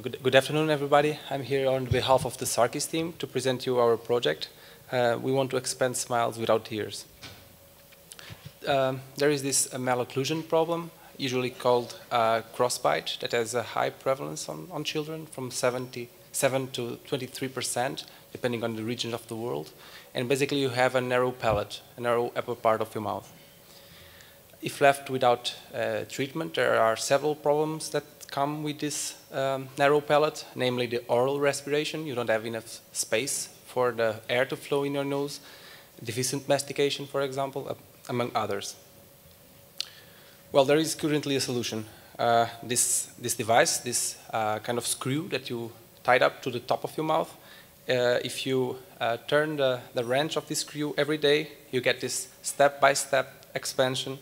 good, good, afternoon, everybody. I'm here on behalf of the SARKKIS team to present you our project. Uh, we want to expand smiles without tears. Um, there is this uh, malocclusion problem, usually called uh, crossbite, that has a high prevalence on, on children, from 77 to 23 percent, depending on the region of the world. And basically, you have a narrow palate, a narrow upper part of your mouth. If left without uh, treatment, there are several problems that come with this um, narrow palate, namely the oral respiration. You don't have enough space for the air to flow in your nose, deficient mastication, for example, uh, among others. Well, there is currently a solution. Uh, this, this device, this uh, kind of screw that you tied up to the top of your mouth, uh, if you uh, turn the, the wrench of this screw every day, you get this step-by-step -step expansion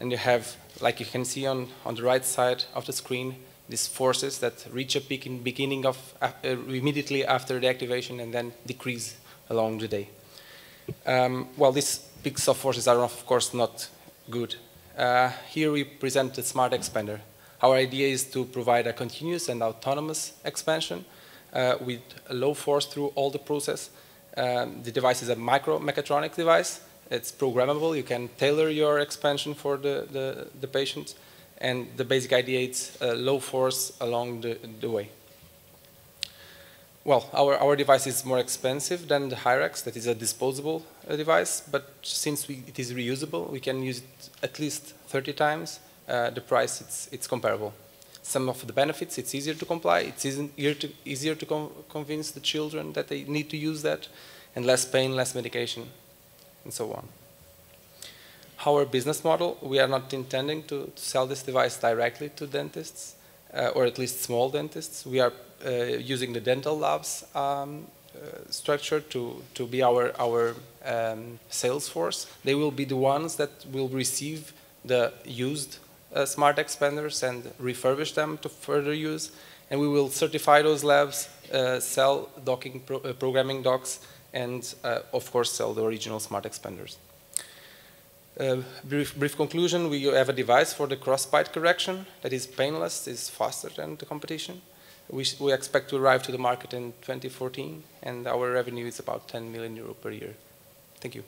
and you have, like you can see on, on the right side of the screen, these forces that reach a peak in beginning of, uh, immediately after the activation and then decrease along the day. Um, well, these peaks of forces are of course not good. Uh, here we present the smart expander. Our idea is to provide a continuous and autonomous expansion uh, with a low force through all the process. Um, the device is a micro mechatronic device it's programmable. You can tailor your expansion for the, the, the patient. And the basic idea is uh, low force along the, the way. Well, our, our device is more expensive than the Hyrax, that is a disposable uh, device, but since we, it is reusable, we can use it at least 30 times. Uh, the price, it's, it's comparable. Some of the benefits, it's easier to comply, it's easier to, easier to con convince the children that they need to use that, and less pain, less medication and so on. Our business model, we are not intending to, sell this device directly to dentists, uh, or at least small dentists. We are uh, using the dental labs um, uh, structure to, to be our, our um, sales force. They will be the ones that will receive the used uh, smart expanders and refurbish them to further use. And we will certify those labs, uh, sell docking pro uh, programming docks, and uh, of course sell the original smart expanders. Uh, brief, brief, conclusion, we have a device for the crossbite correction that is painless, is faster than the competition. We, we, expect to arrive to the market in 2014 and our revenue is about 10 million euro per year. Thank you.